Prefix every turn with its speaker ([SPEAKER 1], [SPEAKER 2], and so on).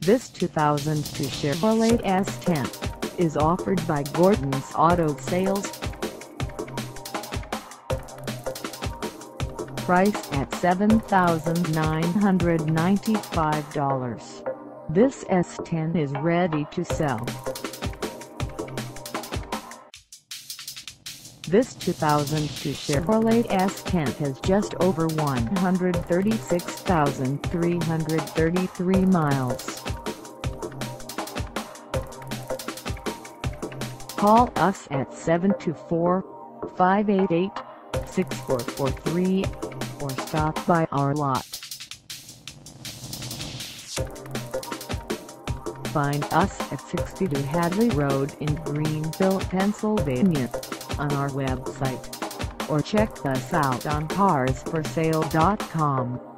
[SPEAKER 1] This 2002 Chevrolet S10 is offered by Gordon's Auto Sales. Price at $7,995. This S10 is ready to sell. This 2002 Chevrolet S10 has just over 136,333 miles. Call us at 724-588-6443 or stop by our lot. Find us at 62 Hadley Road in Greenville, Pennsylvania on our website or check us out on carsforsale.com.